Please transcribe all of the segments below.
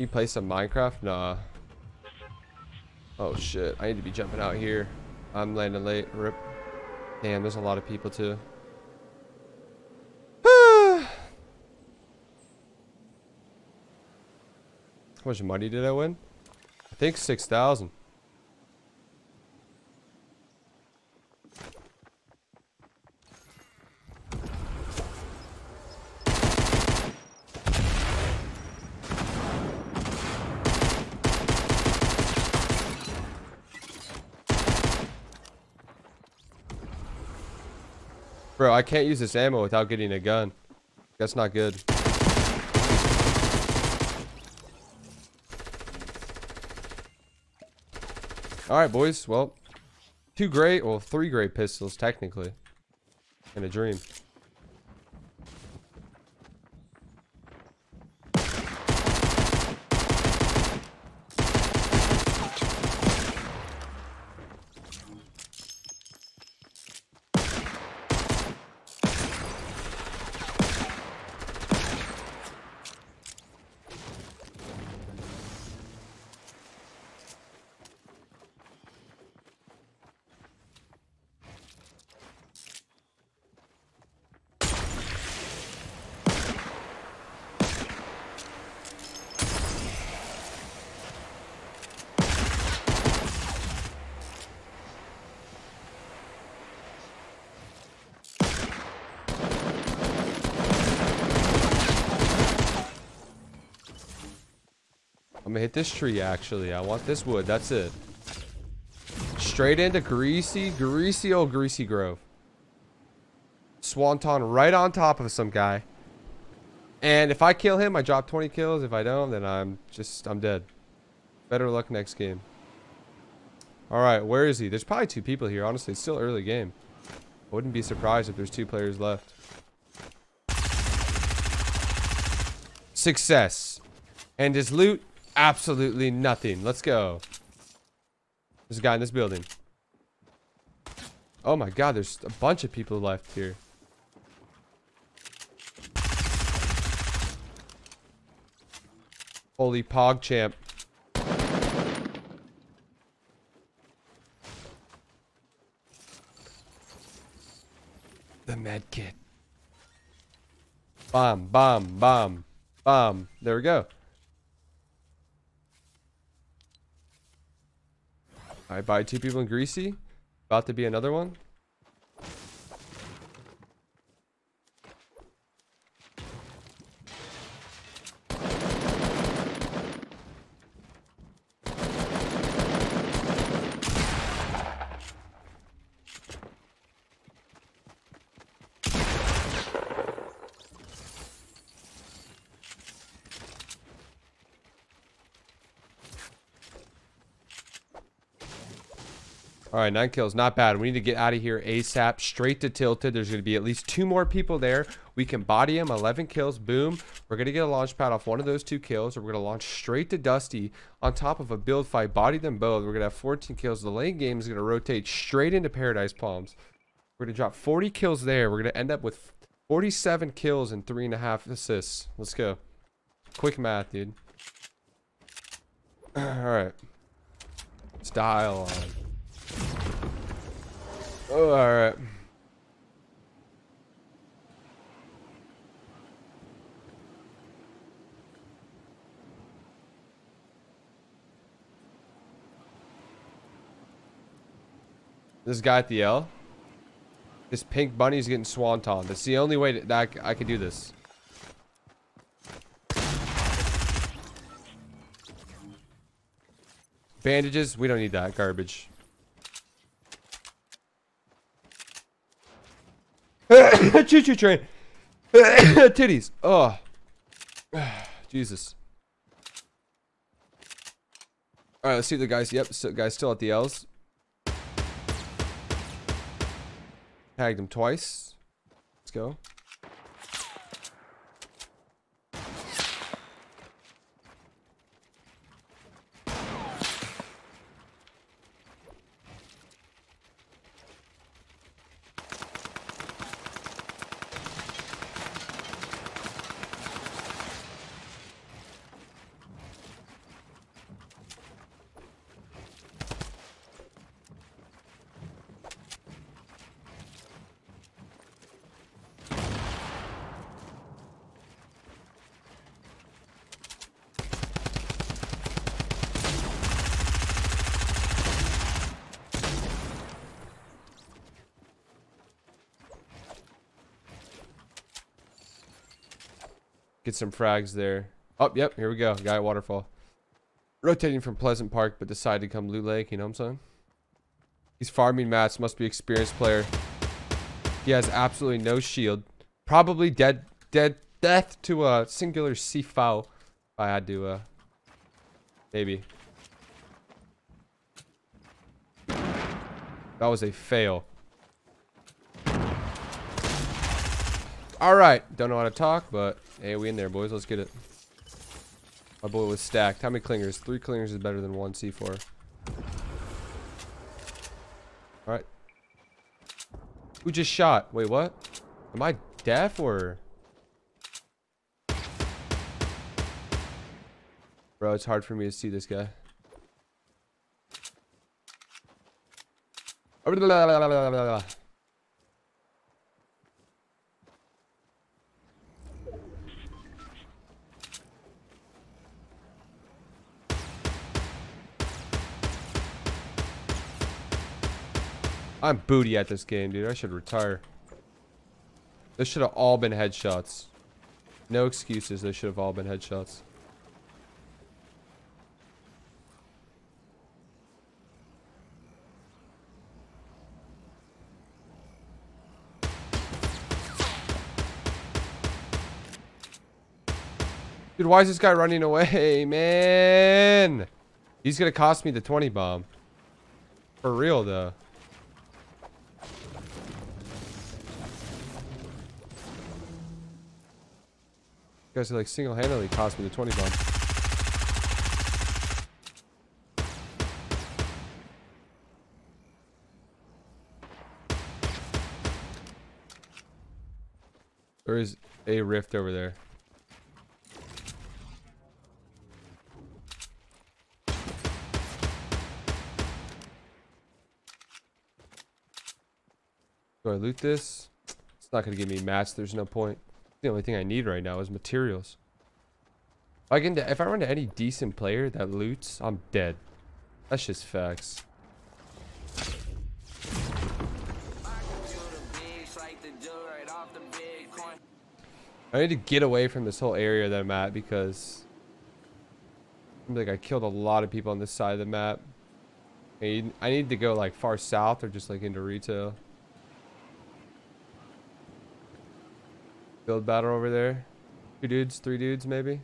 You play some Minecraft? Nah. Oh shit, I need to be jumping out here. I'm landing late. Rip. Damn, there's a lot of people too. How much money did I win? I think 6,000. Bro, I can't use this ammo without getting a gun. That's not good. Alright, boys. Well, two great, well, three great pistols, technically. In a dream. I'm gonna hit this tree, actually. I want this wood. That's it. Straight into greasy, greasy old greasy grove. Swanton right on top of some guy. And if I kill him, I drop 20 kills. If I don't, then I'm just, I'm dead. Better luck next game. Alright, where is he? There's probably two people here. Honestly, it's still early game. I wouldn't be surprised if there's two players left. Success. And his loot absolutely nothing. Let's go. There's a guy in this building. Oh my god, there's a bunch of people left here. Holy pog champ. The med kit. Bomb, bomb, bomb, bomb. There we go. I buy two people in Greasy. About to be another one. All right, nine kills, not bad. We need to get out of here ASAP, straight to Tilted. There's going to be at least two more people there. We can body him, 11 kills, boom. We're going to get a launch pad off one of those two kills. We're going to launch straight to Dusty on top of a build fight, body them both. We're going to have 14 kills. The lane game is going to rotate straight into Paradise Palms. We're going to drop 40 kills there. We're going to end up with 47 kills and three and a half assists. Let's go. Quick math, dude. All right. Style on. Oh, alright. This guy at the L. This pink bunny's getting swanton. That's the only way that I, I can do this. Bandages, we don't need that garbage. Choo choo train. Titties. Oh. Jesus. Alright, let's see the guys. Yep, so guys still at the L's. Tagged him twice. Let's go. Get some frags there. Oh, yep, here we go. Guy at Waterfall. Rotating from Pleasant Park, but decided to come Loot Lake, you know what I'm saying? He's farming mats, must be experienced player. He has absolutely no shield. Probably dead, dead, death to a singular C4. If I had to, uh, maybe. That was a fail. All right. Don't know how to talk, but hey, we in there, boys. Let's get it. My boy was stacked. How many clingers? Three clingers is better than one C4. All right. Who just shot? Wait, what? Am I deaf or? Bro, it's hard for me to see this guy. I'm booty at this game, dude. I should retire. This should have all been headshots. No excuses. They should have all been headshots. Dude, why is this guy running away, man? He's gonna cost me the 20 bomb. For real, though. You guys are like single-handedly cost me the 20 bomb. There is a rift over there. Do I loot this? It's not going to give me mats. There's no point. The only thing I need right now is materials. If I, can, if I run to any decent player that loots, I'm dead. That's just facts. I need to get away from this whole area that I'm at because I'm like I killed a lot of people on this side of the map. I need, I need to go like far south or just like into retail. Build battle over there. Two dudes, three dudes maybe.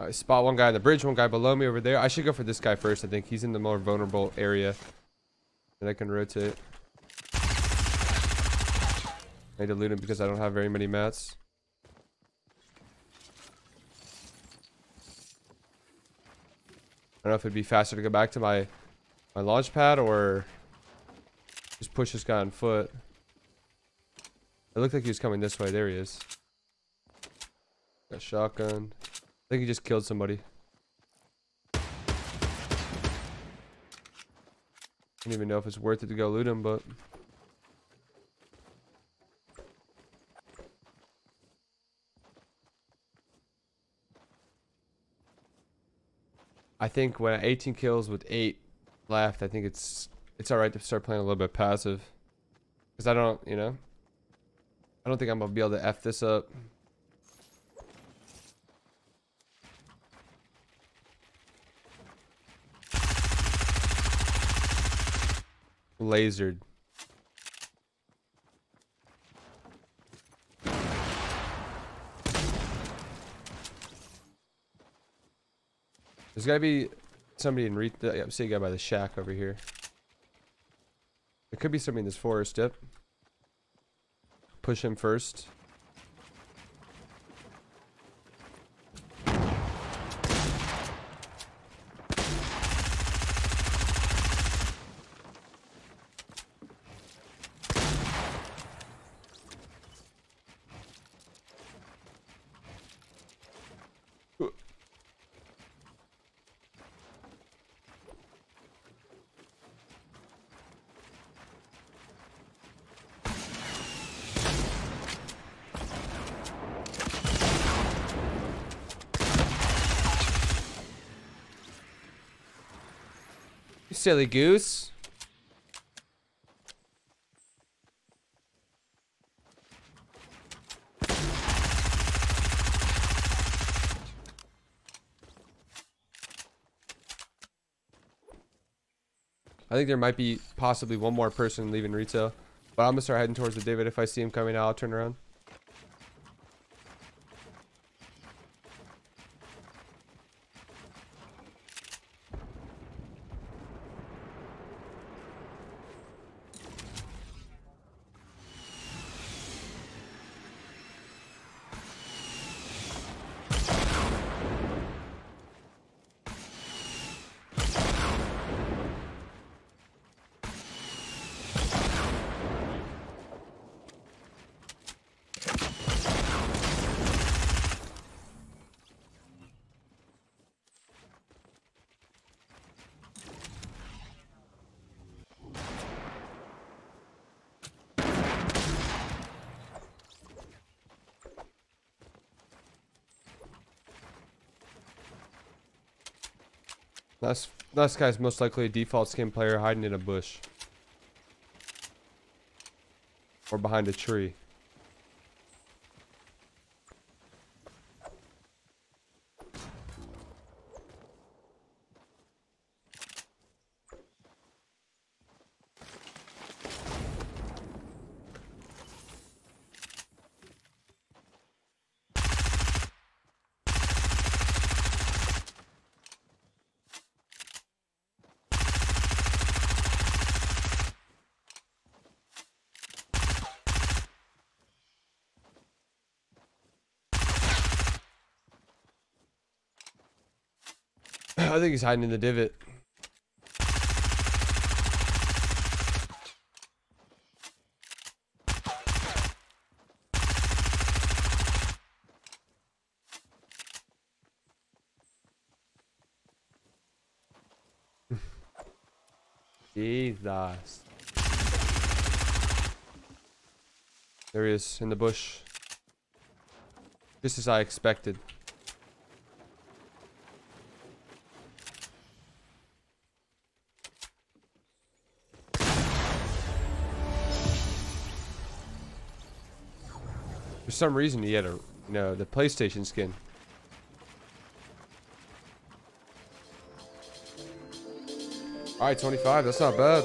I spot one guy on the bridge, one guy below me over there. I should go for this guy first. I think he's in the more vulnerable area. And I can rotate. I need to loot him because I don't have very many mats. I don't know if it'd be faster to go back to my my launch pad or just push this guy on foot. It looked like he was coming this way. There he is. Got a shotgun. I think he just killed somebody. I don't even know if it's worth it to go loot him, but... I think when 18 kills with 8 left, I think it's it's alright to start playing a little bit passive. Because I don't, you know. I don't think I'm going to be able to F this up. Lasered. There's gotta be somebody in re- yeah, see a guy by the shack over here. There could be something in this forest, yep. Push him first. Silly goose. I think there might be possibly one more person leaving retail. But I'm gonna start heading towards the Divot. If I see him coming out, I'll turn around. That's this guy's most likely a default skin player hiding in a bush. Or behind a tree. I think he's hiding in the divot. Jesus. There he is in the bush. Just as I expected. Some reason, he had a, you know, the PlayStation skin. All right, 25. That's not bad.